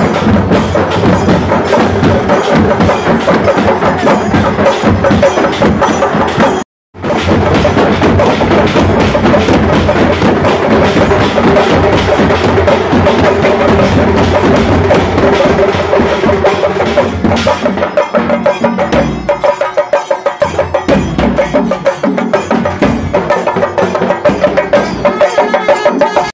Gracias.